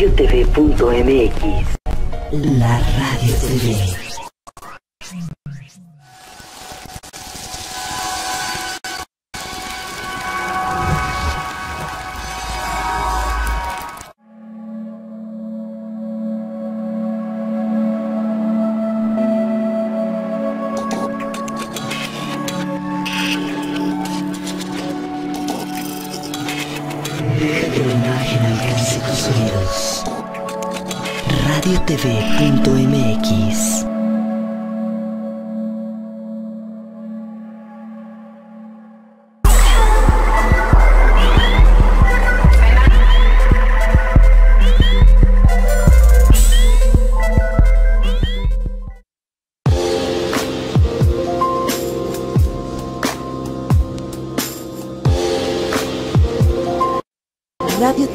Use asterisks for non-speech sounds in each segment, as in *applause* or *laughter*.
radiotv.mx. La Radio TV.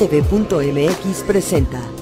radiotv.mx presenta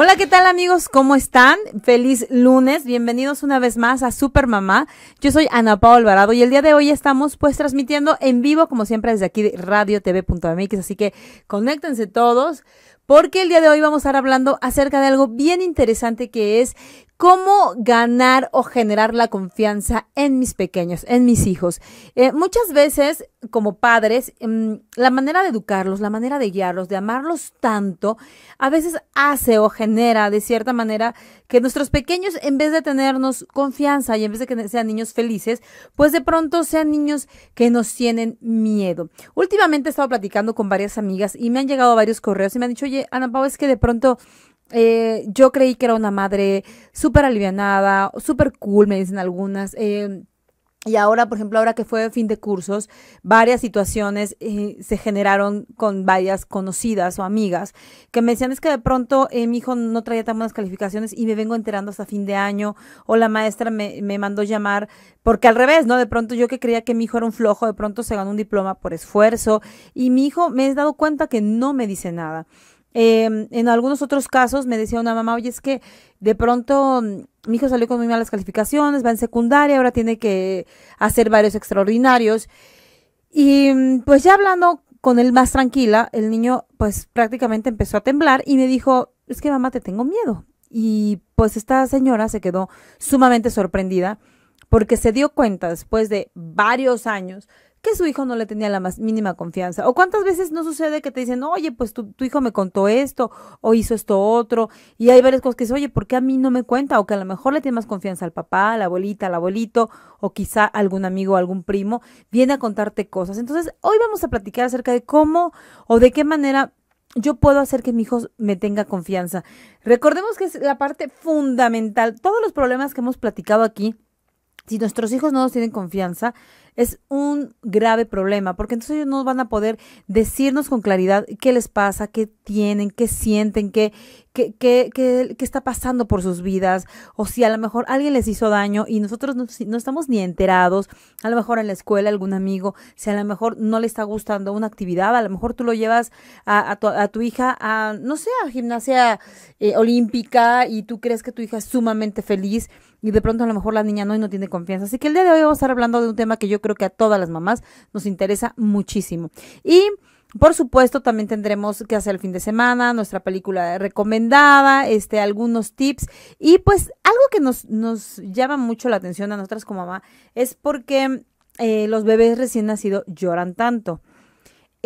Hola, ¿qué tal amigos? ¿Cómo están? Feliz lunes. Bienvenidos una vez más a Super Mamá. Yo soy Ana Paula Alvarado y el día de hoy estamos pues transmitiendo en vivo como siempre desde aquí de radiotv.mx, así que conéctense todos porque el día de hoy vamos a estar hablando acerca de algo bien interesante que es cómo ganar o generar la confianza en mis pequeños, en mis hijos. Eh, muchas veces, como padres, em, la manera de educarlos, la manera de guiarlos, de amarlos tanto, a veces hace o genera de cierta manera que nuestros pequeños, en vez de tenernos confianza y en vez de que sean niños felices, pues de pronto sean niños que nos tienen miedo. Últimamente he estado platicando con varias amigas y me han llegado varios correos y me han dicho, oye, Ana Pau, es que de pronto eh, yo creí que era una madre súper alivianada, súper cool, me dicen algunas. Eh, y ahora, por ejemplo, ahora que fue fin de cursos, varias situaciones eh, se generaron con varias conocidas o amigas que me decían es que de pronto mi hijo no traía tan buenas calificaciones y me vengo enterando hasta fin de año o la maestra me, me mandó llamar porque al revés, ¿no? De pronto yo que creía que mi hijo era un flojo, de pronto se ganó un diploma por esfuerzo y mi hijo me he dado cuenta que no me dice nada. Em, en algunos otros casos me decía una mamá, oye, es que de pronto mm, mi hijo salió con muy malas calificaciones, va en secundaria, ahora tiene que hacer varios extraordinarios. Y mm, pues ya hablando con él más tranquila, el niño pues prácticamente empezó a temblar y me dijo, es que mamá, te tengo miedo. Y pues esta señora se quedó sumamente sorprendida porque se dio cuenta después de varios años que su hijo no le tenía la más mínima confianza. O cuántas veces no sucede que te dicen, oye, pues tu, hijo me contó esto o hizo esto otro. Y hay varias cosas que dicen, oye, ¿por qué a mí no me cuenta? O que a lo mejor le tiene más confianza al papá, a la abuelita, al abuelito, o quizá algún amigo algún primo, viene a contarte cosas. Entonces, hoy vamos a platicar acerca de cómo o de qué manera yo puedo hacer que mi hijo me tenga confianza. Recordemos que es la parte fundamental. Todos los problemas que hemos platicado aquí, si nuestros hijos no nos tienen confianza, es un grave problema, porque entonces ellos no van a poder decirnos con claridad qué les pasa, qué tienen, qué sienten, qué, qué, qué, qué, está pasando por sus vidas, o si a lo mejor alguien les hizo daño y nosotros no, no, estamos ni enterados, a lo mejor en la escuela algún amigo, si a lo mejor no le está gustando una actividad, a lo mejor tú lo llevas a, a, tu, a tu, hija a, no sé, a gimnasia eh, olímpica y tú crees que tu hija es sumamente feliz y de pronto a lo mejor la niña no y no tiene confianza. Así que el día de hoy vamos a estar hablando de un tema que yo creo que a todas las mamás nos interesa muchísimo. Y por supuesto, también tendremos que hacer el fin de semana, nuestra película recomendada, este, algunos tips. Y pues algo que nos, nos llama mucho la atención a nosotras como mamá es porque eh, los bebés recién nacidos lloran tanto.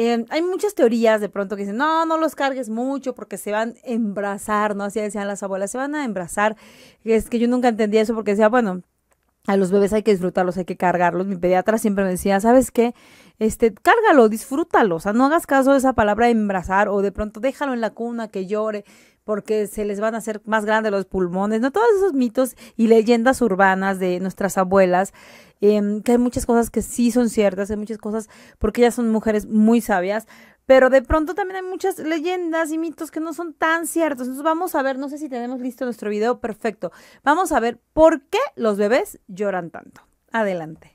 Eh, hay muchas teorías de pronto que dicen, no, no los cargues mucho porque se van a embrazar, ¿no? Así decían las abuelas, se van a embrazar. Es que yo nunca entendía eso porque decía, bueno, a los bebés hay que disfrutarlos, hay que cargarlos. Mi pediatra siempre me decía, ¿sabes qué? Este, cárgalo, disfrútalo. O sea, no hagas caso de esa palabra embrazar o de pronto déjalo en la cuna que llore porque se les van a hacer más grandes los pulmones, ¿no? Todos esos mitos y leyendas urbanas de nuestras abuelas, em, que hay muchas cosas que sí son ciertas, hay muchas cosas, porque ellas son mujeres muy sabias, pero de pronto también hay muchas leyendas y mitos que no son tan ciertos. Entonces vamos a ver, no sé si tenemos listo nuestro video, perfecto. Vamos a ver por qué los bebés lloran tanto. Adelante.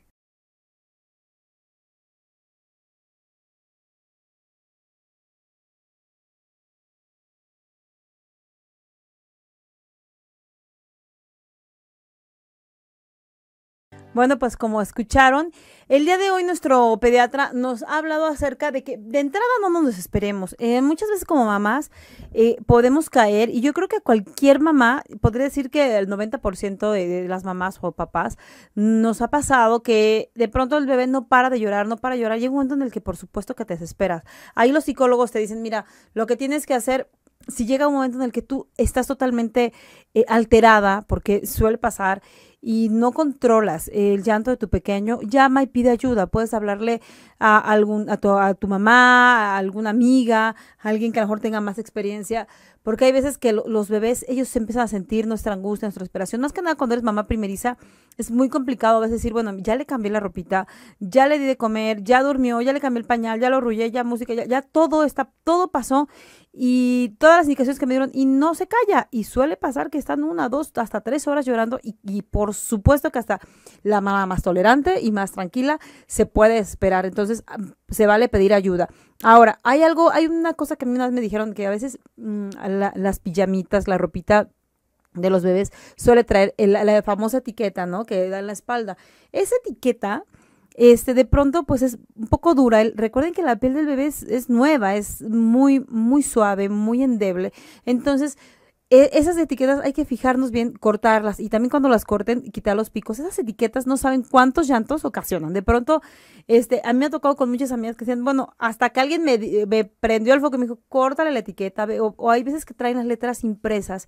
Bueno, pues como escucharon, el día de hoy nuestro pediatra nos ha hablado acerca de que de entrada no nos desesperemos. Eh, muchas veces como mamás eh, podemos caer y yo creo que cualquier mamá, podría decir que el 90% de, de, las mamás o papás nos ha pasado que de pronto el bebé no para de llorar, no para llorar. Llega un momento en el que por supuesto que te desesperas. Ahí los psicólogos te dicen, mira, lo que tienes que hacer si llega un momento en el que tú estás totalmente eh, alterada, porque suele pasar, y no controlas el llanto de tu pequeño, llama y pide ayuda. Puedes hablarle a algún a tu, mamá, a alguna amiga, a alguien que a lo mejor tenga más experiencia, porque hay veces que los bebés ellos empiezan a sentir nuestra angustia, nuestra esperación. Más que nada cuando eres mamá primeriza, es muy complicado a veces decir, bueno, ya le cambié la ropita, ya le di de comer, ya durmió, ya le cambié el pañal, ya lo arrullé, ya música, ya, ya todo está, todo pasó y todas las indicaciones que me dieron y no se calla. Y suele pasar que están una, dos, hasta tres horas llorando y, y, por supuesto que hasta la mamá más tolerante y más tranquila se puede esperar. Entonces se vale pedir ayuda. Ahora, hay algo, hay una cosa que a mí una vez me dijeron que a veces la, las pijamitas, la ropita de los bebés suele traer el, la famosa etiqueta, ¿no? Que da en la espalda. Esa etiqueta este, de pronto, pues es un poco dura. Recuerden que la piel del bebé es, nueva, es muy, muy suave, muy endeble. Entonces, e, esas etiquetas hay que fijarnos bien, cortarlas y también cuando las corten, quitar los picos. Esas etiquetas no saben cuántos llantos ocasionan. De pronto, este, a mí me ha tocado con muchas amigas que decían, bueno, hasta que alguien me, prendió el foco y me dijo, córtale la etiqueta, o hay veces que traen las letras impresas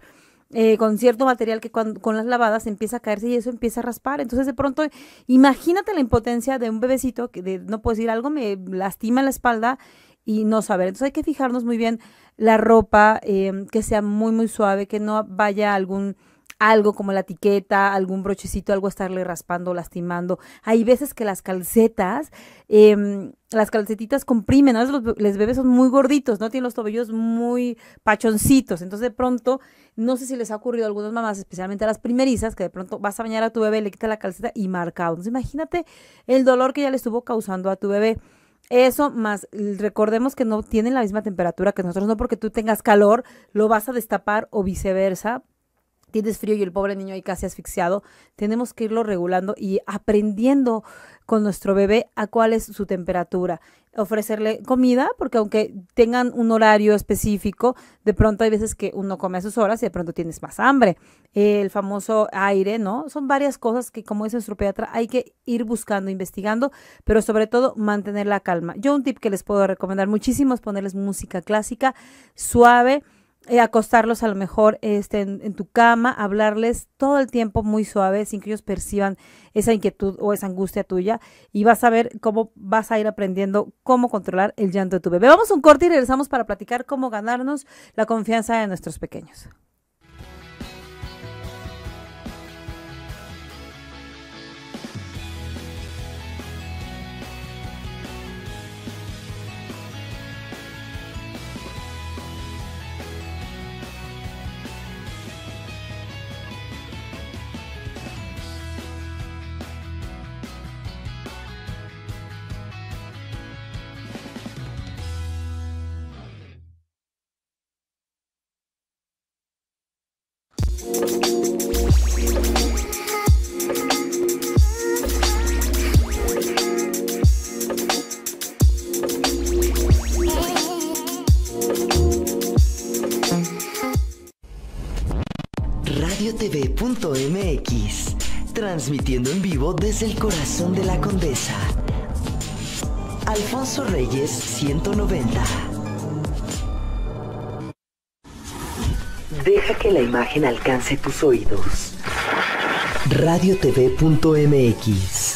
eh, con cierto material que cuando, con las lavadas empieza a caerse y eso empieza a raspar. Entonces de pronto, imagínate la impotencia de un bebecito que de, no puedo decir algo, me lastima la espalda y no saber. Entonces hay que fijarnos muy bien la ropa, eh, que sea muy, muy suave, que no vaya algún algo como la etiqueta, algún brochecito, algo estarle raspando, lastimando. Hay veces que las calcetas, eh, las calcetitas comprimen, a veces los, los, bebés son muy gorditos, ¿no? Tienen los tobillos muy pachoncitos, entonces de pronto, no sé si les ha ocurrido a algunas mamás, especialmente a las primerizas, que de pronto vas a bañar a tu bebé, le quita la calceta y marcado. Entonces imagínate el dolor que ya le estuvo causando a tu bebé. Eso más, recordemos que no tienen la misma temperatura que nosotros, no porque tú tengas calor, lo vas a destapar o viceversa, tienes frío y el pobre niño ahí casi asfixiado, tenemos que irlo regulando y aprendiendo con nuestro bebé a cuál es su temperatura. Ofrecerle comida, porque aunque tengan un horario específico, de pronto hay veces que uno come a sus horas y de pronto tienes más hambre. El famoso aire, ¿no? Son varias cosas que, como dice nuestro pediatra, hay que ir buscando, investigando, pero sobre todo mantener la calma. Yo un tip que les puedo recomendar muchísimo es ponerles música clásica, suave, eh, acostarlos a lo mejor este, en, en, tu cama, hablarles todo el tiempo muy suave, sin que ellos perciban esa inquietud o esa angustia tuya, y vas a ver cómo vas a ir aprendiendo cómo controlar el llanto de tu bebé. Vamos a un corte y regresamos para platicar cómo ganarnos la confianza de nuestros pequeños. Desde el corazón de la condesa. Alfonso Reyes 190. Deja que la imagen alcance tus oídos. Radiotv.mx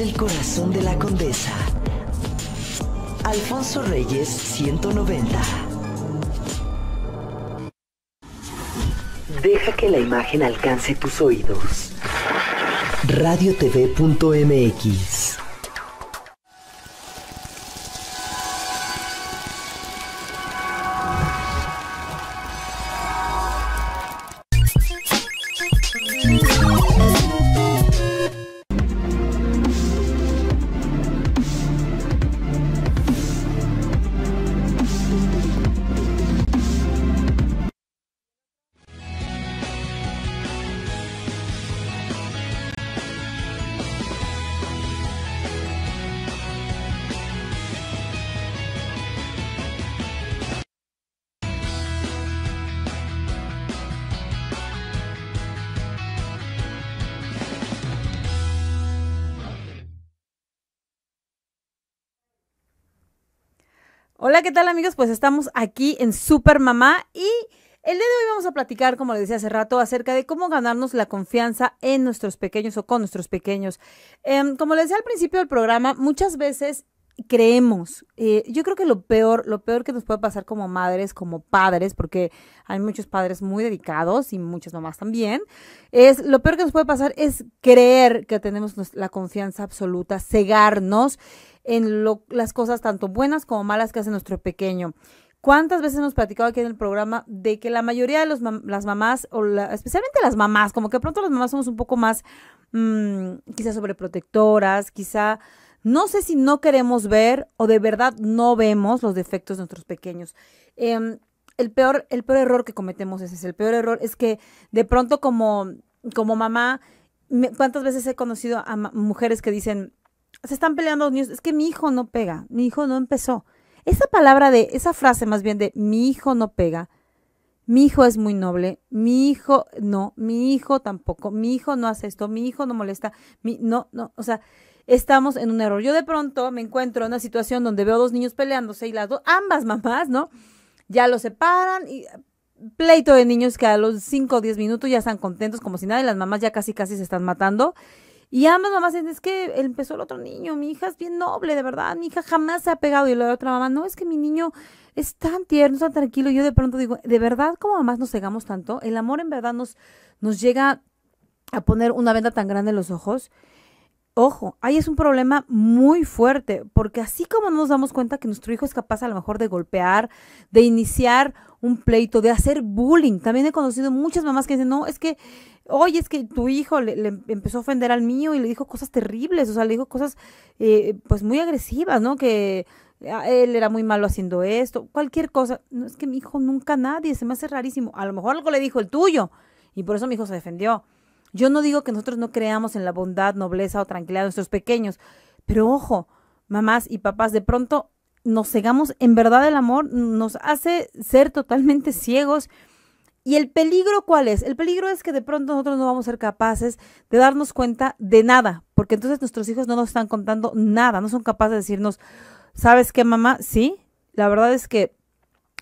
el corazón de la condesa. Alfonso Reyes 190. Deja que la imagen alcance tus oídos. Radiotv.mx tal amigos? Pues estamos aquí en Super Mamá y el día de hoy vamos a platicar, como les decía hace rato, acerca de cómo ganarnos la confianza en nuestros pequeños o con nuestros pequeños. Em, como les decía al principio del programa, muchas veces creemos. Eh, yo creo que lo peor, lo peor que nos puede pasar como madres, como padres, porque hay muchos padres muy dedicados y muchas mamás también, es lo peor que nos puede pasar es creer que tenemos la confianza absoluta, cegarnos en las cosas tanto buenas como malas que hace nuestro pequeño. ¿Cuántas veces hemos platicado aquí en el programa de que la mayoría de los las mamás, o especialmente las mamás, como que pronto las mamás somos un poco más mmm, quizá sobreprotectoras, quizá no sé si no queremos ver o de verdad no vemos los defectos de nuestros pequeños. Em, el, peor, el peor error que cometemos es ese. El peor error es que de pronto como, como mamá, ¿cuántas veces he conocido a mujeres que dicen, se están peleando los niños, es que mi hijo no pega, mi hijo no empezó. Esa palabra de, esa frase más bien de mi hijo no pega, mi hijo es muy noble, mi hijo no, mi hijo tampoco, mi hijo no hace esto, mi hijo no molesta, mi, no, no, o sea, estamos en un error. Yo de pronto me encuentro en una situación donde veo dos niños peleándose y las dos, ambas mamás, ¿no? Ya los separan y pleito de niños que a los 5 o 10 minutos ya están contentos como si nada y las mamás ya casi casi se están matando y ambas mamás dicen, es que empezó el otro niño, mi hija es bien noble, de verdad, mi hija jamás se ha pegado. Y la otra mamá, no, es que mi niño es tan tierno, tan tranquilo. Y yo de pronto digo, de verdad, como mamás nos cegamos tanto? El amor en verdad nos, nos llega a poner una venda tan grande en los ojos. Ojo, ahí es un problema muy fuerte, porque así como no nos damos cuenta que nuestro hijo es capaz a lo mejor de golpear, de iniciar un pleito, de hacer bullying. También he conocido muchas mamás que dicen, no, es que oye, es que tu hijo le, empezó a ofender al mío y le dijo cosas terribles, o sea, le dijo cosas eh, pues muy agresivas, ¿no? Que él era muy malo haciendo esto, cualquier cosa. No es que mi hijo nunca nadie, se me hace rarísimo. A lo mejor algo le dijo el tuyo y por eso mi hijo se defendió. Yo no digo que nosotros no creamos en la bondad, nobleza o tranquilidad de nuestros pequeños, pero ojo, mamás y papás, de pronto nos cegamos, en verdad el amor nos hace ser totalmente ciegos ¿Y el peligro cuál es? El peligro es que de pronto nosotros no vamos a ser capaces de darnos cuenta de nada, porque entonces nuestros hijos no nos están contando nada, no son capaces de decirnos, ¿sabes qué, mamá? Sí, la verdad es que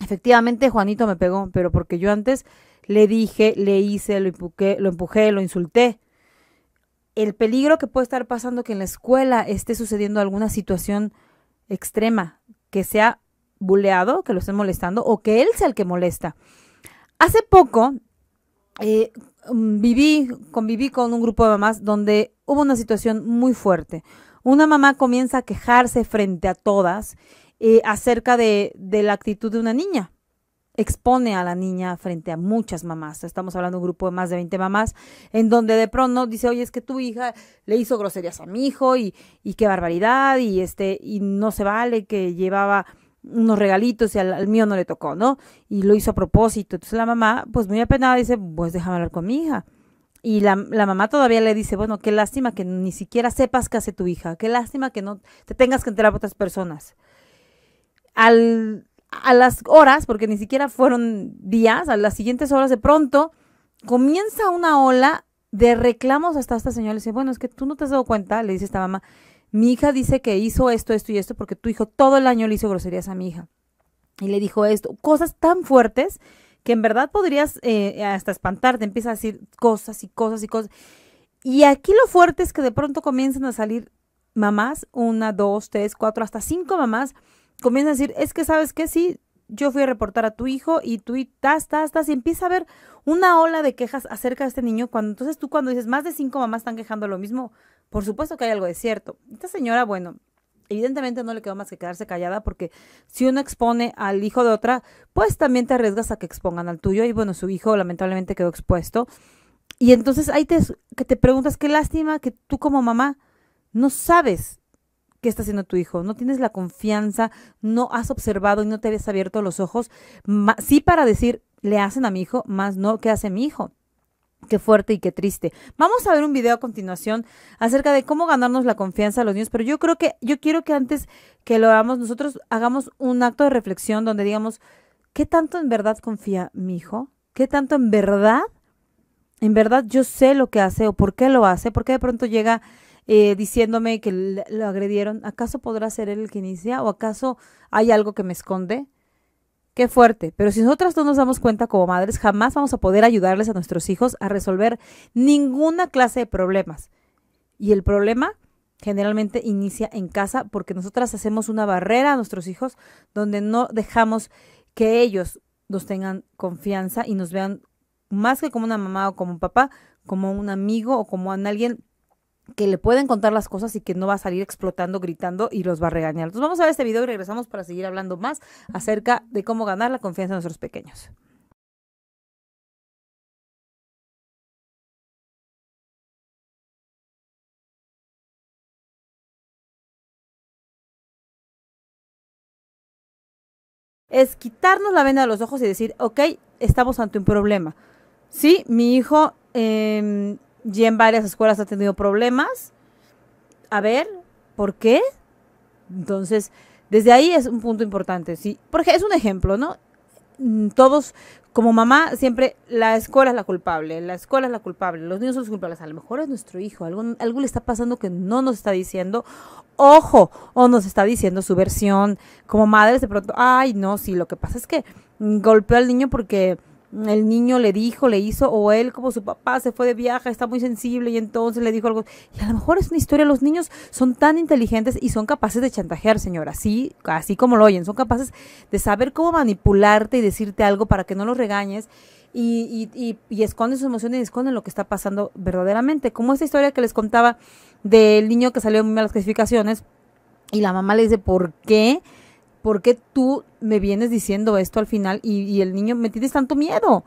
efectivamente Juanito me pegó, pero porque yo antes le dije, le hice, lo empujé, lo, empujé, lo insulté. El peligro que puede estar pasando que en la escuela esté sucediendo alguna situación extrema, que sea buleado, que lo estén molestando, o que él sea el que molesta. Hace poco eh, mm, viví, conviví con un grupo de mamás donde hubo una situación muy fuerte. Una mamá comienza a quejarse frente a todas eh, acerca de, de la actitud de una niña expone a la niña frente a muchas mamás. Estamos hablando de un grupo de más de 20 mamás, en donde de pronto dice, oye, es que tu hija le hizo groserías a mi hijo y, y qué barbaridad, y este, y no se vale que llevaba unos regalitos y al, mío no le tocó, ¿no? Y lo hizo a propósito. Entonces la mamá, pues muy apenada, dice, pues déjame hablar con mi hija. Y la, la, mamá todavía le dice, bueno, qué lástima que ni siquiera sepas qué hace tu hija, qué lástima que no te tengas que enterar a otras personas. Al a las horas, porque ni siquiera fueron días, a las siguientes horas de pronto, comienza una ola de reclamos hasta esta señora. Le dice, bueno, es que tú no te has dado cuenta, le dice esta mamá, mi hija dice que hizo esto, esto y esto, porque tu hijo todo el año le hizo groserías a mi hija. Y le dijo esto, cosas tan fuertes que en verdad podrías eh, hasta espantarte, empieza a decir cosas y cosas y cosas. Y aquí lo fuerte es que de pronto comienzan a salir mamás, una, dos, tres, cuatro, hasta cinco mamás, comienza a decir, es que sabes que sí, yo fui a reportar a tu hijo y tú y tas, tas, tas, y empieza a haber una ola de quejas acerca de este niño. Cuando entonces tú cuando dices más de cinco mamás están quejando lo mismo, por supuesto que hay algo de cierto. Esta señora, bueno, evidentemente no le quedó más que quedarse callada porque si uno expone al hijo de otra, pues también te arriesgas a que expongan al tuyo y bueno, su hijo lamentablemente quedó expuesto. Y entonces ahí te, que te preguntas, qué lástima que tú como mamá no sabes qué está haciendo tu hijo, no tienes la confianza, no has observado y no te habías abierto los ojos, sí para decir, le hacen a mi hijo, más no, ¿qué hace mi hijo? Qué fuerte y qué triste. Vamos a ver un video a continuación acerca de cómo ganarnos la confianza a los niños, pero yo creo que, yo quiero que antes que lo hagamos, nosotros hagamos un acto de reflexión donde digamos, ¿qué tanto en verdad confía mi hijo? ¿Qué tanto en verdad, en verdad yo sé lo que hace o por qué lo hace? ¿Por qué de pronto llega eh, diciéndome que lo agredieron, ¿acaso podrá ser él el que inicia o acaso hay algo que me esconde? Qué fuerte, pero si nosotras no nos damos cuenta como madres, jamás vamos a poder ayudarles a nuestros hijos a resolver ninguna clase de problemas. Y el problema generalmente inicia en casa porque nosotras hacemos una barrera a nuestros hijos donde no dejamos que ellos nos tengan confianza y nos vean más que como una mamá o como un papá, como un amigo o como alguien que le pueden contar las cosas y que no va a salir explotando, gritando y los va a regañar. Entonces vamos a ver este video y regresamos para seguir hablando más acerca de cómo ganar la confianza de nuestros pequeños. es quitarnos la venda de los ojos y decir, ok, estamos ante un problema. Sí, mi hijo eh, ya en varias escuelas ha tenido problemas. A ver, ¿por qué? Entonces, desde ahí es un punto importante, ¿sí? Porque es un ejemplo, ¿no? Mm, todos, como mamá, siempre la escuela es la culpable, la escuela es la culpable, los niños son los culpables. A lo mejor es nuestro hijo, algo, algo le está pasando que no nos está diciendo. Ojo, o nos está diciendo su versión. Como madres, de pronto, ay, no, sí, lo que pasa es que golpeó al niño porque el niño le dijo, le hizo, o él como su papá se fue de viaje, está muy sensible y entonces le dijo algo. Y a lo mejor es una historia, los niños son tan inteligentes y son capaces de chantajear, señora, así, así como lo oyen, son capaces de saber cómo manipularte y decirte algo para que no los regañes. Y, y, y, esconden sus emociones y esconden lo que está pasando verdaderamente. Como esta historia que les contaba del niño que salió en malas clasificaciones y la mamá le dice, ¿por qué? ¿Por qué tú me vienes diciendo esto al final y, el niño me tienes tanto miedo?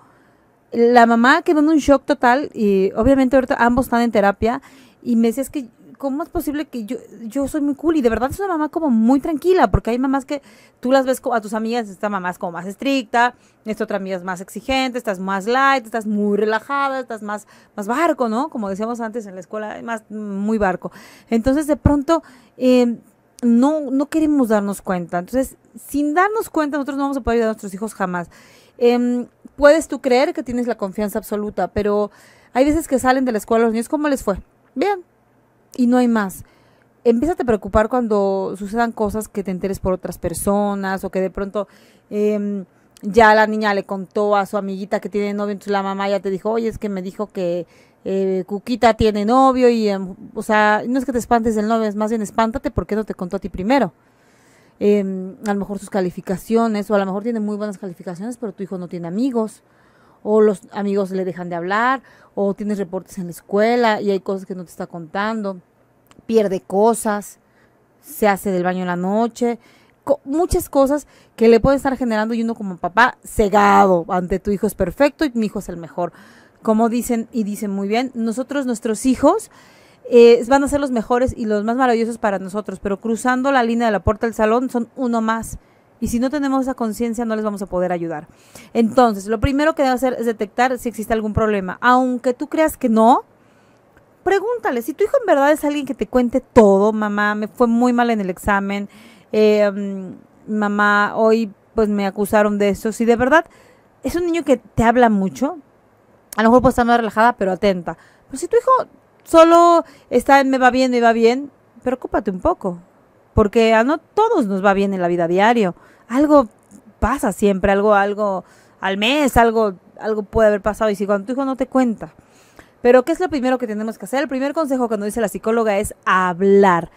La mamá quedó en un shock total y obviamente ahorita ambos están en terapia y me decía, que, ¿cómo es posible que yo, yo soy muy cool? Y de verdad es una mamá como muy tranquila, porque hay mamás que tú las ves a tus amigas, esta mamá es como más estricta, esta otra amiga es más exigente, estás más light, estás muy relajada, estás más, más barco, ¿no? Como decíamos antes en la escuela, más muy barco. Entonces de pronto... Eh, no, no queremos darnos cuenta. Entonces, sin darnos cuenta, nosotros no vamos a poder ayudar a nuestros hijos jamás. Em, puedes tú creer que tienes la confianza absoluta, pero hay veces que salen de la escuela los niños, ¿cómo les fue? Bien. Y no hay más. Empieza a preocupar cuando sucedan cosas que te enteres por otras personas o que de pronto em, ya la niña le contó a su amiguita que tiene novio, entonces la mamá ya te dijo, oye, es que me dijo que eh, Cuquita tiene novio y, em, o sea, no es que te espantes del novio, es más bien espántate porque no te contó a ti primero. Em, a lo mejor sus calificaciones, o a lo mejor tiene muy buenas calificaciones, pero tu hijo no tiene amigos, o los amigos le dejan de hablar, o tienes reportes en la escuela y hay cosas que no te está contando, pierde cosas, se hace del baño en la noche, muchas cosas que le pueden estar generando y uno como papá cegado ante tu hijo es perfecto y mi hijo es el mejor. Como dicen y dicen muy bien, nosotros, nuestros hijos, eh, van a ser los mejores y los más maravillosos para nosotros, pero cruzando la línea de la puerta del salón son uno más. Y si no tenemos esa conciencia, no les vamos a poder ayudar. Entonces, lo primero que debe hacer es detectar si existe algún problema. Aunque tú creas que no, pregúntale. Si tu hijo en verdad es alguien que te cuente todo, mamá, me fue muy mal en el examen, eh, mm, mamá, hoy pues me acusaron de esto. Si de verdad es un niño que te habla mucho, a lo mejor puede estar más relajada, pero atenta. Pero si tu hijo solo está en me va bien, me va bien, preocúpate un poco. Porque a no todos nos va bien en la vida diario. Algo pasa siempre, algo, algo al mes, algo, algo puede haber pasado. Y si cuando tu hijo no te cuenta. Pero ¿qué es lo primero que tenemos que hacer? El primer consejo que nos dice la psicóloga es hablar.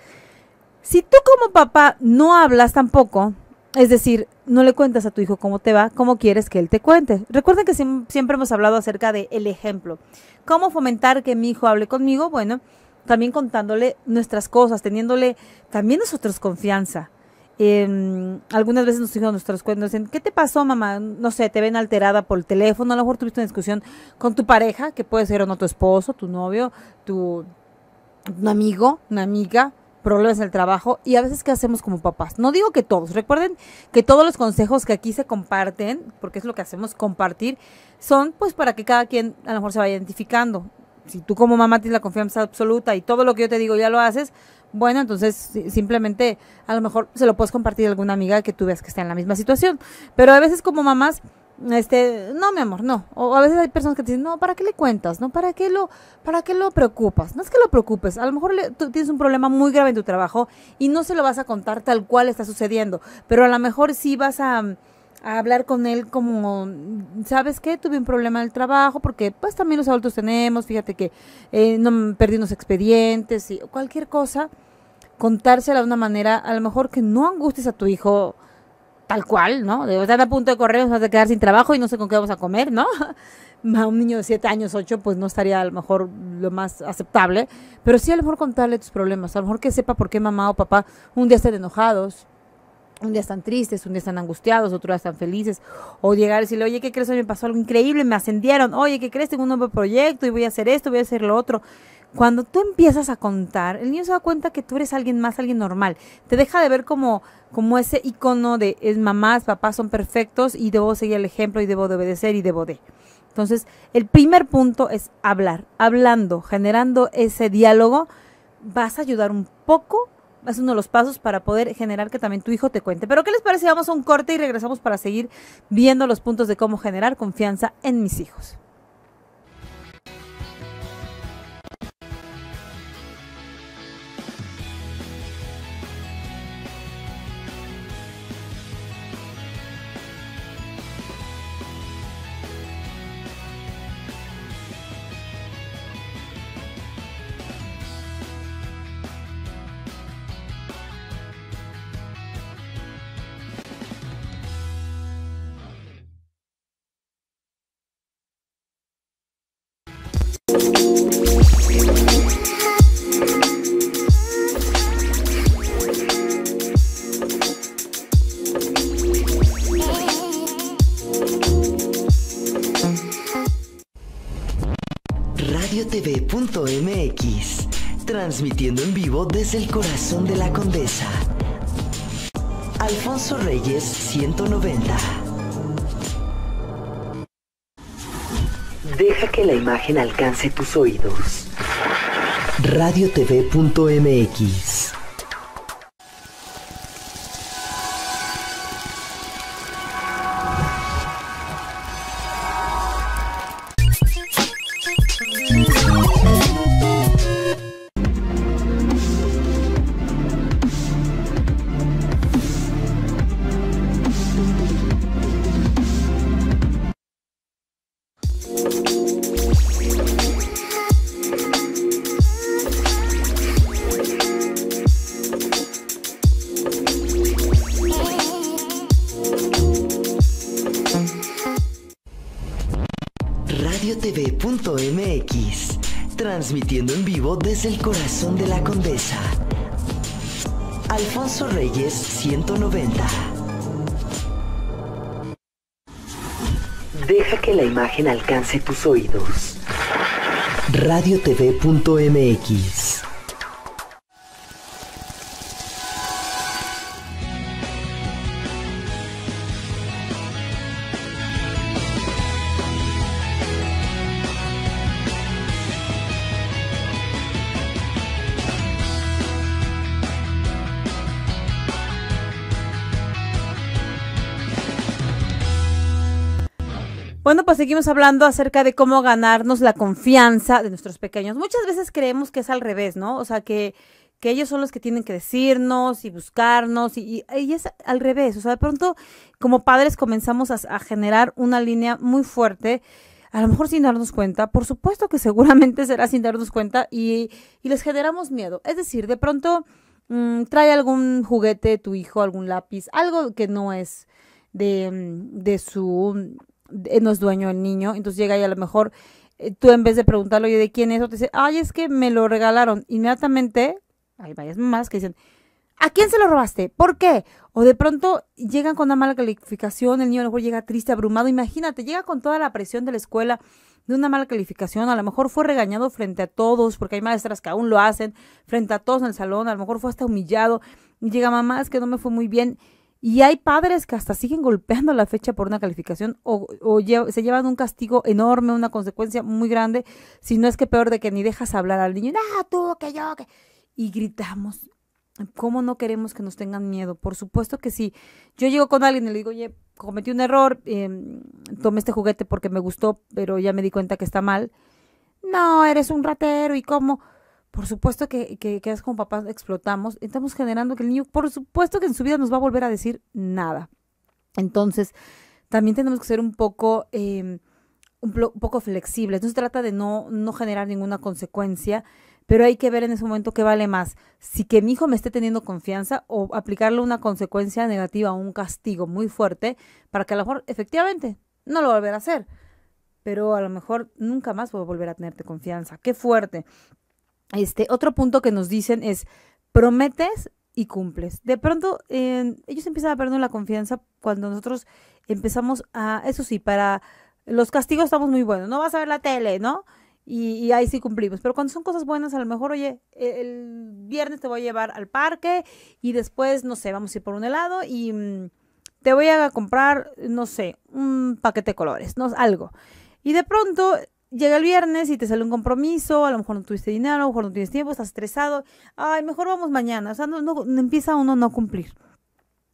Si tú como papá no hablas tampoco, es decir, no le cuentas a tu hijo cómo te va, cómo quieres que él te cuente. Recuerden que siempre hemos hablado acerca del el ejemplo. ¿Cómo fomentar que mi hijo hable conmigo? Bueno, también contándole nuestras cosas, teniéndole también nosotros confianza. Eh, algunas veces nos hijos nuestros cuentos dicen, ¿qué te pasó, mamá? No sé, te ven alterada por el teléfono, a lo mejor tuviste una discusión con tu pareja, que puede ser o no tu esposo, tu novio, tu amigo, una amiga, problemas en el trabajo y a veces qué hacemos como papás. No digo que todos, recuerden que todos los consejos que aquí se comparten, porque es lo que hacemos compartir, son pues para que cada quien a lo mejor se vaya identificando. Si tú como mamá tienes la confianza absoluta y todo lo que yo te digo ya lo haces, bueno, entonces simplemente a lo mejor se lo puedes compartir a alguna amiga que tú veas que está en la misma situación. Pero a veces como mamás este, no, mi amor, no. O a veces hay personas que te dicen, no, ¿para qué le cuentas? ¿No? ¿Para qué lo, para qué lo preocupas? No es que lo preocupes. A lo mejor tú tienes un problema muy grave en tu trabajo y no se lo vas a contar tal cual está sucediendo. Pero a lo mejor sí vas a, hablar con él como, ¿sabes qué? Tuve un problema en el trabajo porque pues también los adultos tenemos, fíjate que eh, no, perdí unos expedientes y cualquier cosa. Contársela de una manera, a lo mejor que no angusties a tu hijo tal cual, ¿no? De a punto de correr, vamos a quedar sin trabajo y no sé con qué vamos a comer, ¿no? *laughs* A un niño de 7 años, 8, pues no estaría a lo mejor lo más aceptable, pero sí a lo mejor contarle tus problemas, a lo mejor que sepa por qué mamá o papá un día están enojados, un día están tristes, un día están angustiados, otro día están felices, o llegar y decirle, oye, ¿qué crees? Hoy me pasó algo increíble, me ascendieron, oye, ¿qué crees? Tengo un nuevo proyecto y voy a hacer esto, voy a hacer lo otro. Cuando tú empiezas a contar, el niño se da cuenta que tú eres alguien más, alguien normal. Te deja de ver como, como ese icono de es mamás, papás son perfectos y debo seguir el ejemplo y debo de obedecer y debo de. Entonces, el primer punto es hablar. Hablando, generando ese diálogo, vas a ayudar un poco es uno de los pasos para poder generar que también tu hijo te cuente. Pero ¿qué les parece? Vamos a un corte y regresamos para seguir viendo los puntos de cómo generar confianza en mis hijos. El corazón de la condesa. Alfonso Reyes 190. Deja que la imagen alcance tus oídos. radiotv.mx el corazón de la condesa. Alfonso Reyes 190. Deja que la imagen alcance tus oídos. Radiotv.mx Bueno, pues seguimos hablando acerca de cómo ganarnos la confianza de nuestros pequeños. Muchas veces creemos que es al revés, ¿no? O sea, que, que ellos son los que tienen que decirnos y buscarnos y, y, es al revés. O sea, de pronto como padres comenzamos a, generar una línea muy fuerte, a lo mejor sin darnos cuenta, por supuesto que seguramente *laughs* será sin darnos cuenta y, y les generamos miedo. Es decir, de pronto mmm, trae algún juguete tu hijo, algún lápiz, algo que no es de, de su no es dueño el niño, entonces llega y a lo mejor eh, tú en vez de preguntarle, oye, ¿de quién es? O te dice, ay, es que me lo regalaron. Inmediatamente, hay varias mamás que dicen, ¿a quién se lo robaste? ¿Por qué? O de pronto llegan con una mala calificación, el niño a lo mejor llega triste, abrumado. Imagínate, llega con toda la presión de la escuela de una mala calificación, a lo mejor fue regañado frente a todos, porque hay maestras que aún lo hacen, frente a todos en el salón, a lo mejor fue hasta humillado, llega mamá, es que no me fue muy bien, y hay padres que hasta siguen golpeando la fecha por una calificación o, se llevan un castigo enorme, una consecuencia muy grande, si no es que peor de que ni dejas hablar al niño, no, tú, que yo, que... Y gritamos. ¿Cómo no queremos que nos tengan miedo? Por supuesto que sí. Yo llego con alguien y le digo, oye, cometí un error, eh, tomé este juguete porque me gustó, pero ya me di cuenta que está mal. No, eres un ratero y cómo por supuesto que, que, que, como papás explotamos, estamos generando que el niño, por supuesto que en su vida nos va a volver a decir nada. Entonces, también tenemos que ser un poco, eh, un, poco flexibles. No se trata de no, no generar ninguna consecuencia, pero hay que ver en ese momento qué vale más. Si que mi hijo me esté teniendo confianza o aplicarle una consecuencia negativa un castigo muy fuerte para que a lo mejor efectivamente no lo volverá a hacer. Pero a lo mejor nunca más voy a volver a tenerte confianza. Qué fuerte. Este, otro punto que nos dicen es, prometes y cumples. De pronto, ellos empiezan a perder la confianza cuando nosotros empezamos a, eso sí, para los castigos estamos muy buenos, no vas a ver la tele, ¿no? Y, y, ahí sí cumplimos. Pero cuando son cosas buenas, a lo mejor, oye, el viernes te voy a llevar al parque y después, no sé, vamos a ir por un helado y mmm, te voy a comprar, no sé, un paquete de colores, ¿no? Algo. Y de pronto llega el viernes y te sale un compromiso, a lo mejor no tuviste dinero, a lo mejor no tienes tiempo, estás estresado, ay, mejor vamos mañana, o sea, no, empieza uno a no cumplir.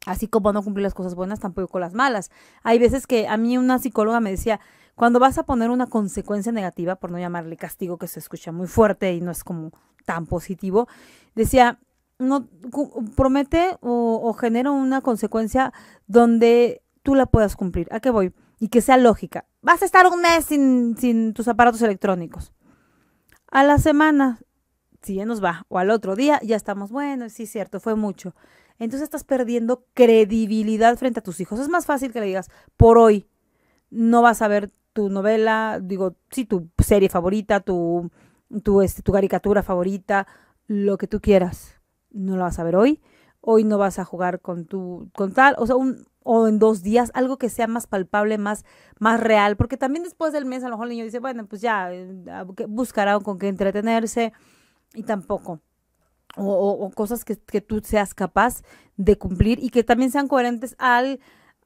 Así como no cumplir las cosas buenas, tampoco las malas. Hay veces que a mí una psicóloga me decía, cuando vas a poner una consecuencia negativa, por no llamarle castigo, que se escucha muy fuerte y no es como tan positivo, decía, no promete o, o genera una consecuencia donde tú la puedas cumplir. ¿A qué voy? y que sea lógica. Vas a estar un mes sin, sin tus aparatos electrónicos. A la semana, si ya nos va, o al otro día, ya estamos, bueno, sí, cierto, fue mucho. Entonces estás perdiendo credibilidad frente a tus hijos. Es más fácil que le digas, por hoy no vas a ver tu novela, digo, sí, tu serie favorita, tu, tu, este, tu caricatura favorita, lo que tú quieras. No lo vas a ver hoy. Hoy no vas a jugar con tu, con tal, o sea, un, o en dos días, algo que sea más palpable, más, más real, porque también después del mes a lo mejor el niño dice, bueno, pues ya eh, buscará con qué entretenerse y tampoco. O, o, o cosas que, que, tú seas capaz de cumplir y que también sean coherentes al,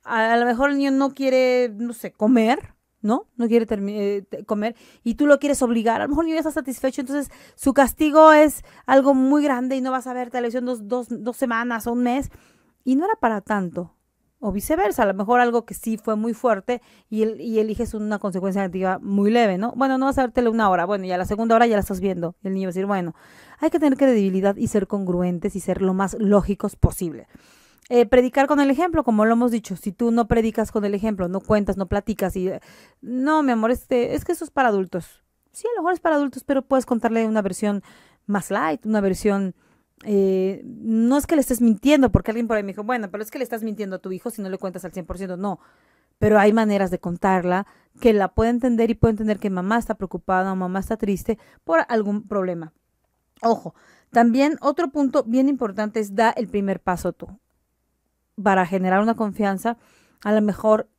a, a lo mejor el niño no quiere, no sé, comer, ¿no? No quiere eh, comer y tú lo quieres obligar. A lo mejor niño está satisfecho, entonces su castigo es algo muy grande y no vas a ver televisión dos, dos, dos semanas o un mes. Y no era para tanto o viceversa, a lo mejor algo que sí fue muy fuerte y, el, y eliges una consecuencia negativa muy leve, ¿no? Bueno, no vas a vértelo una hora, bueno, ya la segunda hora ya la estás viendo. Y el niño va a decir, bueno, hay que tener credibilidad y ser congruentes y ser lo más lógicos posible. Eh, predicar con el ejemplo, como lo hemos dicho, si tú no predicas con el ejemplo, no cuentas, no platicas y no, mi amor, este, es que eso es para adultos. Sí, a lo mejor es para adultos, pero puedes contarle una versión más light, una versión eh, no es que le estés mintiendo, porque alguien por ahí me dijo, bueno, pero es que le estás mintiendo a tu hijo si no le cuentas al 100%. No, pero hay maneras de contarla que la puede entender y puede entender que mamá está preocupada o mamá está triste por algún problema. Ojo, también otro punto bien importante es da el primer paso tú. Para generar una confianza, a lo mejor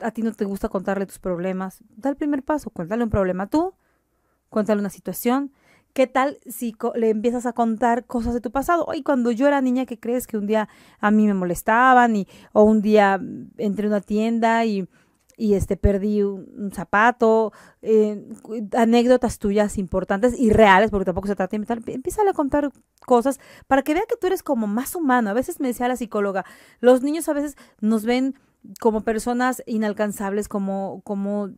a ti no te gusta contarle tus problemas, da el primer paso, cuéntale un problema tú, cuéntale una situación. ¿Qué tal si le empiezas a contar cosas de tu pasado? Hoy cuando yo era niña, ¿qué crees que un día a mí me molestaban y o un día entré a una tienda y y este perdí un, zapato, eh, anécdotas tuyas importantes y reales, porque tampoco se trata de inventar, empieza a contar cosas para que vea que tú eres como más humano. A veces me decía la psicóloga, los niños a veces nos ven como personas inalcanzables, como, como,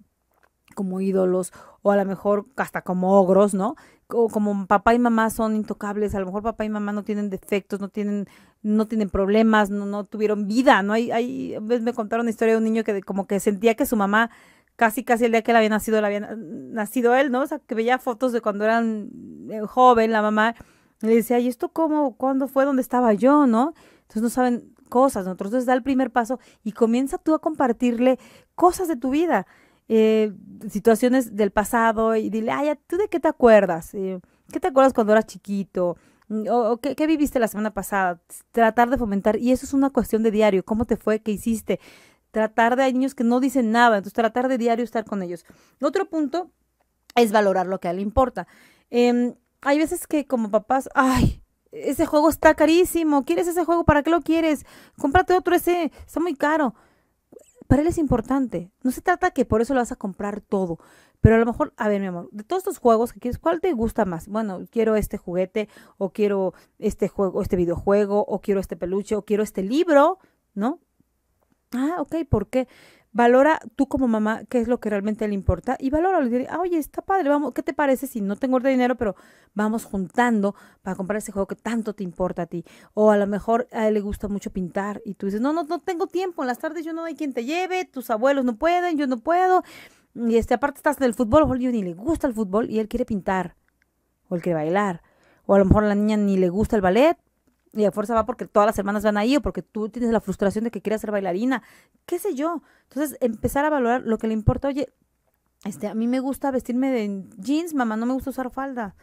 como ídolos, o a lo mejor hasta como ogros, ¿no? O como papá y mamá son intocables, a lo mejor papá y mamá no tienen defectos, no tienen no tienen problemas, no, no tuvieron vida, ¿no? Hay, hay, me contaron una historia de un niño que como que sentía que su mamá casi casi el día que él había nacido, le había nacido él, ¿no? O sea, que veía fotos de cuando eran eh, joven, la mamá le decía, ¿y esto cómo, cuándo fue, dónde estaba yo, no? Entonces no saben cosas, ¿no? Entonces da el primer paso y comienza tú a compartirle cosas de tu vida, eh, situaciones del pasado y dile, ay, ¿tú de qué te acuerdas? Eh, ¿Qué te acuerdas cuando eras chiquito? Mm, o, ¿qué, viviste la semana pasada? Tratar de fomentar, y eso es una cuestión de diario, ¿cómo te fue? ¿Qué hiciste? Tratar de, hay niños que no dicen nada, entonces tratar de diario estar con ellos. Otro punto es valorar lo que a él importa. Em, hay veces que como papás, ay, ese juego está carísimo, ¿quieres ese juego? ¿Para qué lo quieres? Cómprate otro, ese está muy caro. Para él es importante. No se trata que por eso lo vas a comprar todo, pero a lo mejor, a ver, mi amor, de todos estos juegos que quieres, ¿cuál te gusta más? Bueno, quiero este juguete, o quiero este juego, este videojuego, o quiero este peluche, o quiero este libro, ¿no? Ah, ok, ¿por qué? Valora tú como mamá qué es lo que realmente le importa y valora, le diré, oye, está padre, vamos, ¿qué te parece si no tengo de dinero, pero vamos juntando para comprar ese juego que tanto te importa a ti? O a lo mejor a él le gusta mucho pintar y tú dices, no, no, no tengo tiempo, en las tardes yo no hay quien te lleve, tus abuelos no pueden, yo no puedo, y este, aparte estás del fútbol, o ni le gusta el fútbol y él quiere pintar. O él quiere bailar. O a lo mejor a la niña ni le gusta el ballet. Y a fuerza va porque todas las hermanas van ahí o porque tú tienes la frustración de que quieres ser bailarina. ¿Qué sé yo? Entonces, empezar a valorar lo que le importa. Oye, este, a mí me gusta vestirme de jeans, mamá, no me gusta usar falda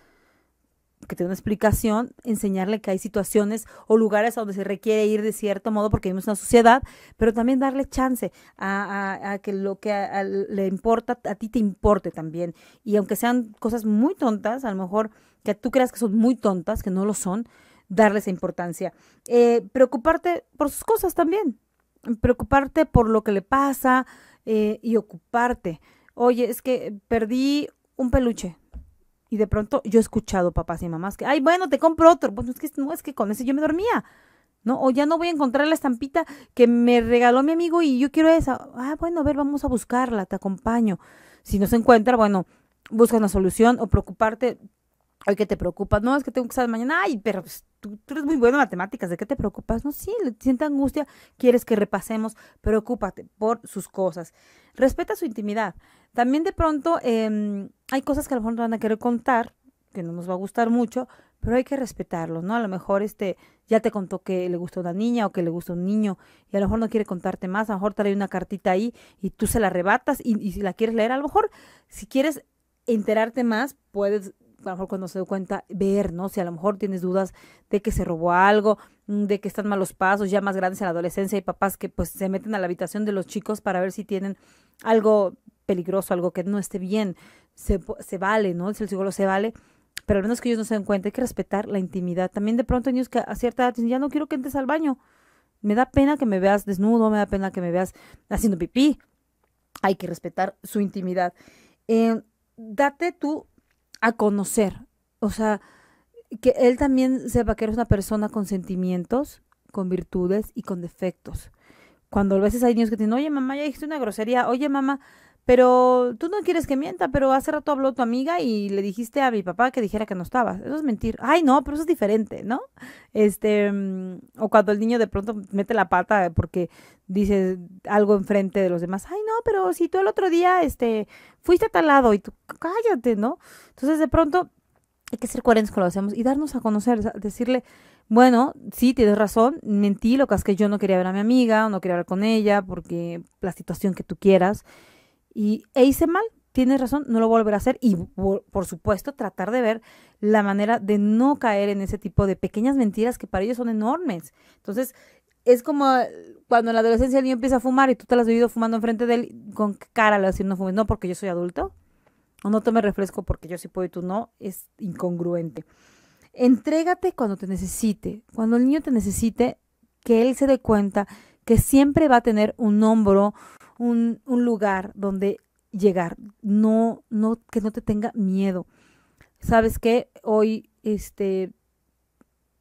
que te una explicación, enseñarle que hay situaciones o lugares a donde se requiere ir de cierto modo porque vivimos una sociedad, pero también darle chance a, que lo que le importa a ti te importe también. Y aunque sean cosas muy tontas, a lo mejor que tú creas que son muy tontas, que no lo son, darle esa importancia. Eh, preocuparte por sus cosas también, preocuparte por lo que le pasa eh, y ocuparte. Oye, es que perdí un peluche y de pronto yo he escuchado papás y mamás que, ay, bueno, te compro otro. Bueno, es que no es que con ese yo me dormía. ¿No? O ya no voy a encontrar la estampita que me regaló mi amigo y yo quiero esa. Ah, bueno, a ver, vamos a buscarla, te acompaño. Si no se encuentra, bueno, busca una solución o preocuparte. Ay, ¿qué te preocupas? No, es que tengo que salir mañana. Ay, pero pues, tú, eres muy bueno en matemáticas. ¿De qué te preocupas? No, sí, le siente angustia. Quieres que repasemos. Preocúpate por sus cosas. Respeta su intimidad. También de pronto em, hay cosas que a lo mejor no van a querer contar, que no nos va a gustar mucho, pero hay que respetarlo, ¿no? A lo mejor este ya te contó que le gusta una niña o que le gusta un niño y a lo mejor no quiere contarte más, a lo mejor trae una cartita ahí y tú se la arrebatas y, y si la quieres leer, a lo mejor si quieres enterarte más, puedes a lo mejor cuando se dé cuenta, ver, ¿no? Si a lo mejor tienes dudas de que se robó algo, mm, de que están malos pasos, ya más grandes en la adolescencia, hay papás que pues se meten a la habitación de los chicos para ver si tienen algo peligroso, algo que no esté bien, se, se vale, ¿no? Si el psicólogo se vale, pero al menos que ellos no se den cuenta, hay que respetar la intimidad. También de pronto hay niños que a cierta edad ya no quiero que entres al baño, me da pena que me veas desnudo, me da pena que me veas haciendo pipí. Hay que respetar su intimidad. Eh, date tú a conocer, o sea, que él también sepa que eres una persona con sentimientos, con virtudes y con defectos. Cuando a veces hay niños que dicen, oye mamá, ya dijiste una grosería, oye mamá, pero tú no quieres que mienta, pero hace rato habló tu amiga y le dijiste a mi papá que dijera que no estabas. Eso es mentir. Ay, no, pero eso es diferente, ¿no? Este, mm, o cuando el niño de pronto mete la pata porque dice algo enfrente de los demás. Ay, no, pero si tú el otro día, este, fuiste a tal lado y tú, cállate, ¿no? Entonces de pronto hay que ser coherentes con lo que hacemos y darnos a conocer, decirle, bueno, sí, tienes razón, mentí, lo que es que yo no quería ver a mi amiga, o no quería hablar con ella, porque la situación que tú quieras y, e hice mal, tienes razón, no lo volveré a hacer y por, supuesto tratar de ver la manera de no caer en ese tipo de pequeñas mentiras que para ellos son enormes. Entonces, es como cuando en la adolescencia el niño empieza a fumar y tú te lo has vivido fumando enfrente de él, ¿con cara le vas a decir no fumes? No, porque yo soy adulto. O no tome refresco porque yo sí puedo y tú no. Es incongruente. Entrégate cuando te necesite. Cuando el niño te necesite, que él se dé cuenta que siempre va a tener un hombro, un, un lugar donde llegar. No, no, que no te tenga miedo. ¿Sabes qué? Hoy, este,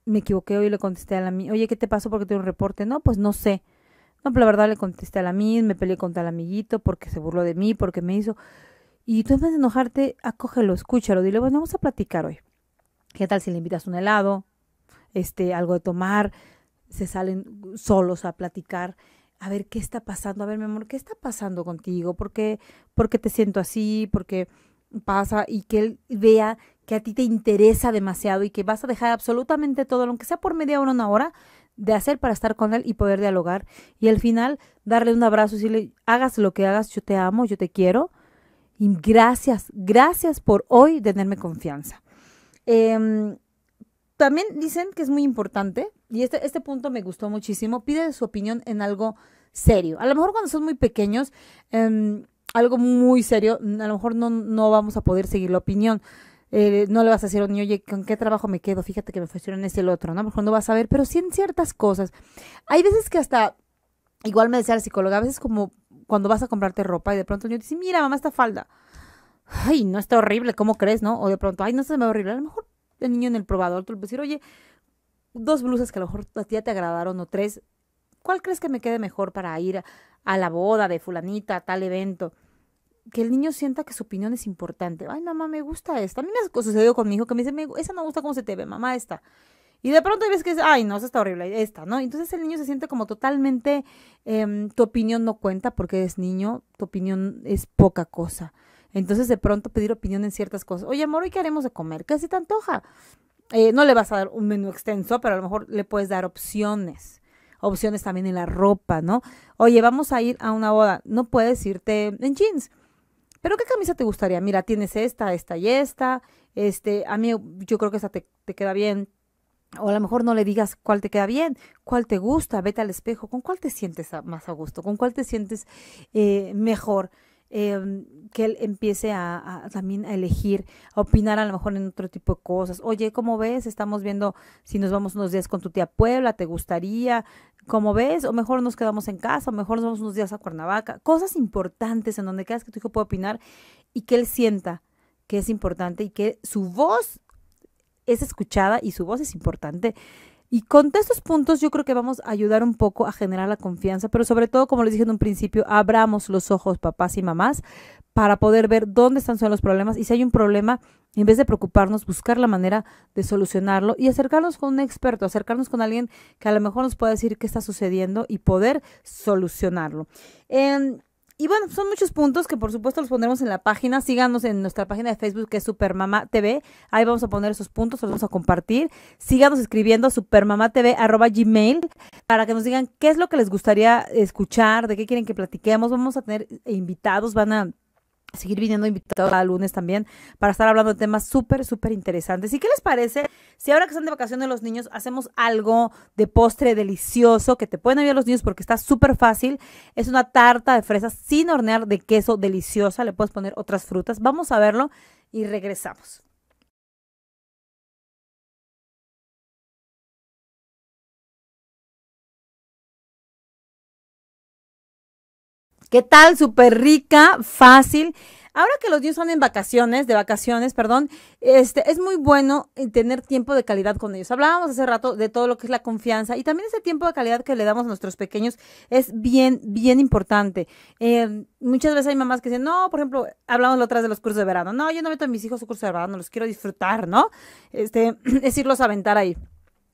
me equivoqué, hoy le contesté a la mí, oye, ¿qué te pasó porque tengo un reporte? No, pues no sé. No, pero la verdad le contesté a la mí, me peleé contra el amiguito porque se burló de mí, porque me hizo. Y tú en vez de enojarte, acógelo, escúchalo, dile, bueno, vamos a platicar hoy. ¿Qué tal si le invitas un helado? Este, algo de tomar, se salen solos a platicar, a ver qué está pasando, a ver, mi amor, ¿qué está pasando contigo? ¿Por qué, por qué te siento así? ¿Por qué pasa? Y que él vea que a ti te interesa demasiado y que vas a dejar absolutamente todo, aunque sea por media hora o una hora, de hacer para estar con él y poder dialogar. Y al final darle un abrazo y decirle, hagas lo que hagas, yo te amo, yo te quiero. Y gracias, gracias por hoy tenerme confianza. Eh, también dicen que es muy importante, y este, este punto me gustó muchísimo, pide su opinión en algo serio. A lo mejor cuando son muy pequeños, eh, algo muy serio, a lo mejor no, no vamos a poder seguir la opinión. Eh, no le vas a decir a un niño, oye, ¿con qué trabajo me quedo? Fíjate que me ofrecieron ese el otro, ¿no? A lo mejor no vas a ver, pero sí en ciertas cosas. Hay veces que hasta, igual me decía la psicóloga, a veces como cuando vas a comprarte ropa y de pronto el niño dice, mira, mamá, esta falda. Ay, no está horrible, ¿cómo crees, no? O de pronto, ay, no se me ve horrible. A lo mejor el niño en el probador tú le puedes decir, oye, dos blusas que a lo mejor a ti ya te agradaron o tres, ¿cuál crees que me quede mejor para ir a, la boda de fulanita, a tal evento? que el niño sienta que su opinión es importante. Ay, mamá, me gusta esta. A mí me ha sucedido con mi hijo que me dice, esa no me gusta cómo se te ve, mamá, esta. Y de pronto ves que es, ay, no, esa está horrible, esta, ¿no? Entonces el niño se siente como totalmente, eh, tu opinión no cuenta porque es niño, tu opinión es poca cosa. Entonces de pronto pedir opinión en ciertas cosas. Oye, amor, ¿y qué haremos de comer? ¿Qué se te antoja? Eh, no le vas a dar un menú extenso, pero a lo mejor le puedes dar opciones. Opciones también en la ropa, ¿no? Oye, vamos a ir a una boda. No puedes irte en jeans ¿Pero qué camisa te gustaría? Mira, tienes esta, esta y esta. Este, a mí yo creo que esta te, queda bien. O a lo mejor no le digas cuál te queda bien, cuál te gusta, vete al espejo, con cuál te sientes más a gusto, con cuál te sientes eh, mejor. Em, que él empiece a, también a elegir, a opinar a lo mejor en otro tipo de cosas. Oye, ¿cómo ves? Estamos viendo si nos vamos unos días con tu tía Puebla, ¿te gustaría? ¿Cómo ves? O mejor nos quedamos en casa, o mejor nos vamos unos días a Cuernavaca. Cosas importantes en donde creas que tu hijo puede opinar y que él sienta que es importante y que su voz es escuchada y su voz es importante y con estos puntos yo creo que vamos a ayudar un poco a generar la confianza, pero sobre todo, como les dije en un principio, abramos los ojos papás y mamás para poder ver dónde están son los problemas y si hay un problema, en vez de preocuparnos, buscar la manera de solucionarlo y acercarnos con un experto, acercarnos con alguien que a lo mejor nos pueda decir qué está sucediendo y poder solucionarlo. Y bueno, son muchos puntos que por supuesto los pondremos en la página. Síganos en nuestra página de Facebook que es Supermama TV. Ahí vamos a poner esos puntos, los vamos a compartir. Síganos escribiendo gmail para que nos digan qué es lo que les gustaría escuchar, de qué quieren que platiquemos. Vamos a tener invitados, van a seguir viniendo invitados a lunes también para estar hablando de temas súper, súper interesantes. ¿Y qué les parece si ahora que están de vacaciones los niños hacemos algo de postre delicioso que te pueden ayudar los niños porque está súper fácil? Es una tarta de fresas sin hornear de queso deliciosa. Le puedes poner otras frutas. Vamos a verlo y regresamos. ¿Qué tal? Súper rica, fácil. Ahora que los niños son en vacaciones, de vacaciones, perdón, este, es muy bueno eh, tener tiempo de calidad con ellos. Hablábamos hace rato de todo lo que es la confianza y también ese tiempo de calidad que le damos a nuestros pequeños es bien, bien importante. Eh, muchas veces hay mamás que dicen, no, por ejemplo, hablamos la otra vez de los cursos de verano. No, yo no meto a mis hijos a cursos de verano, los quiero disfrutar, ¿no? Este, *clears throat* es irlos a aventar ahí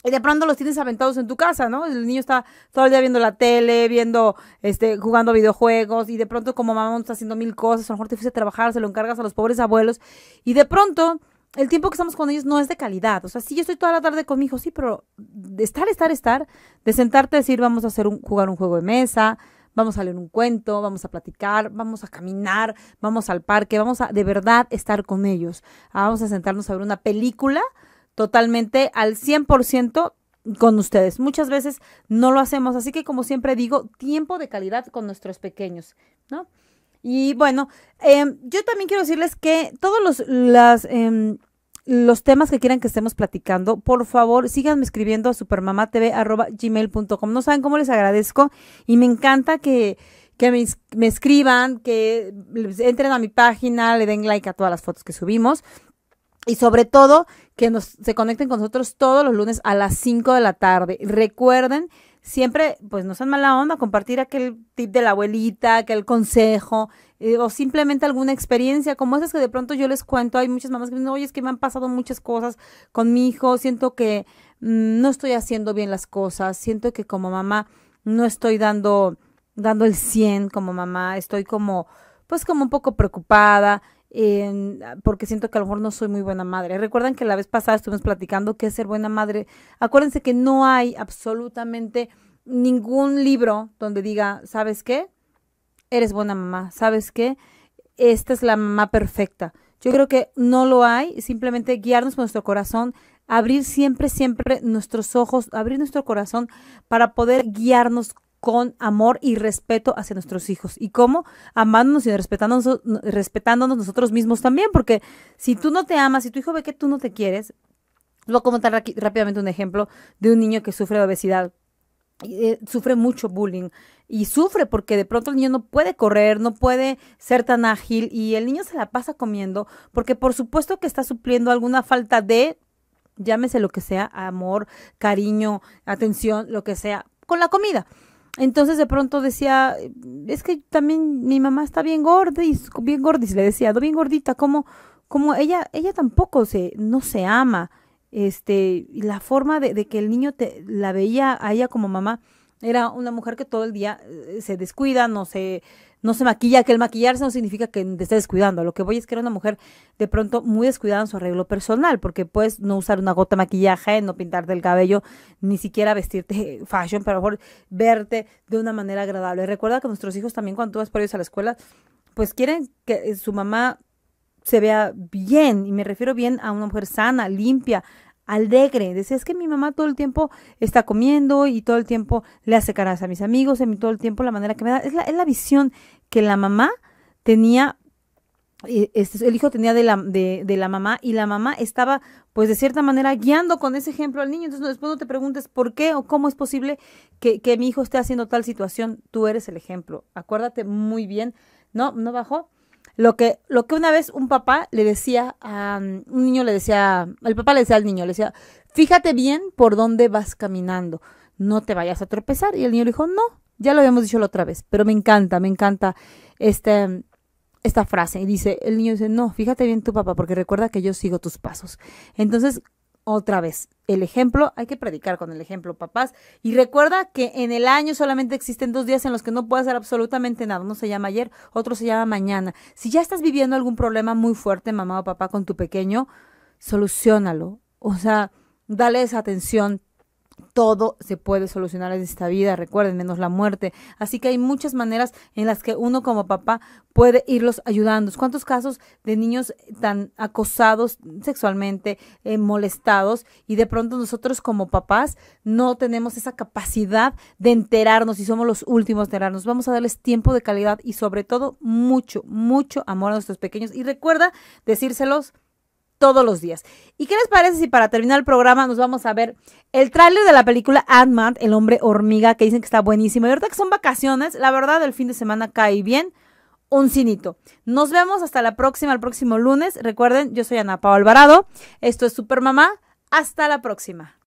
y de pronto los tienes aventados en tu casa, ¿no? El niño está todo el día viendo la tele, viendo, este, jugando videojuegos, y de pronto como mamá está haciendo mil cosas, a lo mejor te fuiste a trabajar, se lo encargas a los pobres abuelos, y de pronto el tiempo que estamos con ellos no es de calidad. O sea, sí, yo estoy toda la tarde con mi hijo, sí, pero de estar, estar, estar, de sentarte a decir, vamos a hacer un, jugar un juego de mesa, vamos a leer un cuento, vamos a platicar, vamos a caminar, vamos al parque, vamos a de verdad estar con ellos. Ah, vamos a sentarnos a ver una película totalmente al 100% con ustedes. Muchas veces no lo hacemos, así que como siempre digo, tiempo de calidad con nuestros pequeños, ¿no? Y bueno, em, yo también quiero decirles que todos los, las, em, los temas que quieran que estemos platicando, por favor, síganme escribiendo a supermamatv.gmail.com. No saben cómo les agradezco y me encanta que, que me, me, escriban, que entren a mi página, le den like a todas las fotos que subimos y sobre todo que nos, se conecten con nosotros todos los lunes a las 5 de la tarde. Recuerden siempre, pues no sean mala onda, compartir aquel tip de la abuelita, aquel consejo, eh, o simplemente alguna experiencia como esas que de pronto yo les cuento. Hay muchas mamás que dicen, oye, es que me han pasado muchas cosas con mi hijo, siento que mm, no estoy haciendo bien las cosas, siento que como mamá no estoy dando, dando el 100 como mamá, estoy como, pues como un poco preocupada. Porque siento que a lo mejor no soy muy buena madre. Recuerdan que la vez pasada estuvimos platicando qué es ser buena madre. Acuérdense que no hay absolutamente ningún libro donde diga, ¿sabes qué? eres buena mamá, ¿sabes qué? Esta es la mamá perfecta. Yo creo que no lo hay, simplemente guiarnos con nuestro corazón, abrir siempre, siempre nuestros ojos, abrir nuestro corazón para poder guiarnos con amor y respeto hacia nuestros hijos. ¿Y cómo? Amándonos y respetándonos, respetándonos nosotros mismos también, porque si tú no te amas, si tu hijo ve que tú no te quieres, voy a comentar rápidamente un ejemplo de un niño que sufre de obesidad. Eh, sufre mucho bullying y sufre porque de pronto el niño no puede correr, no puede ser tan ágil y el niño se la pasa comiendo porque por supuesto que está supliendo alguna falta de, llámese lo que sea, amor, cariño, atención, lo que sea, con la comida. Entonces de pronto decía, es que también mi mamá está bien gorda bien gordis, le decía, bien gordita, como, como ella, ella tampoco se, no se ama. Este, la forma de, de, que el niño te, la veía a ella como mamá, era una mujer que todo el día eh, se descuida, no se, no se maquilla, que el maquillarse no significa que te esté descuidando. Lo que voy es que era una mujer de pronto muy descuidada en su arreglo personal, porque puedes no usar una gota de maquillaje, no pintarte el cabello, ni siquiera vestirte *laughs* fashion, pero mejor verte de una manera agradable. Recuerda que nuestros hijos también cuando tú vas por ellos a la escuela, pues quieren que su mamá se vea bien, y me refiero bien a una mujer sana, limpia, alegre. Decía, es que mi mamá todo el tiempo está comiendo y todo el tiempo le hace caras a mis amigos, y todo el tiempo la manera que me da. Es la, es la visión que la mamá tenía, eh, este, el hijo tenía de la, de, de, la mamá y la mamá estaba, pues de cierta manera, guiando con ese ejemplo al niño. Entonces después no te preguntes por qué o cómo es posible que, que mi hijo esté haciendo tal situación. Tú eres el ejemplo. Acuérdate muy bien. No, no bajó. Lo que, lo que una vez un papá le decía a un niño, le decía, el papá le decía al niño, le decía, fíjate bien por dónde vas caminando, no te vayas a tropezar. Y el niño le dijo, no, ya lo habíamos dicho la otra vez, pero me encanta, me encanta este, esta frase. Y dice, el niño dice, no, fíjate bien tu papá, porque recuerda que yo sigo tus pasos. Entonces, otra vez, el ejemplo, hay que predicar con el ejemplo, papás. Y recuerda que en el año solamente existen dos días en los que no puedes hacer absolutamente nada. Uno se llama ayer, otro se llama mañana. Si ya estás viviendo algún problema muy fuerte, mamá o papá, con tu pequeño, solucionalo. O sea, dale esa atención, todo se puede solucionar en esta vida, recuerden, menos la muerte. Así que hay muchas maneras en las que uno como papá puede irlos ayudando. ¿Cuántos casos de niños tan acosados sexualmente, eh, molestados, y de pronto nosotros como papás no tenemos esa capacidad de enterarnos y somos los últimos de enterarnos? Vamos a darles tiempo de calidad y sobre todo mucho, mucho amor a nuestros pequeños. Y recuerda decírselos todos los días. ¿Y qué les parece si para terminar el programa nos vamos a ver el tráiler de la película Ant-Man, el hombre hormiga, que dicen que está buenísimo? Y ahorita que son vacaciones, la verdad el fin de semana cae bien. Un cinito. Nos vemos hasta la próxima, el próximo lunes. Recuerden, yo soy Ana Paola Alvarado. Esto es Super Mamá. Hasta la próxima.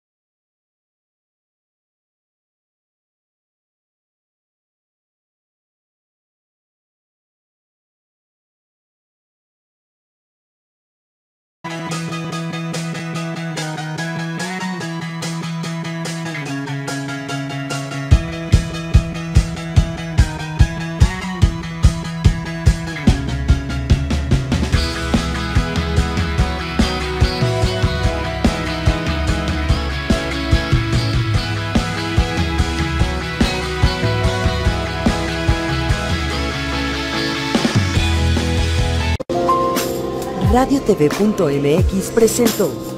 radiotv.mx presentó.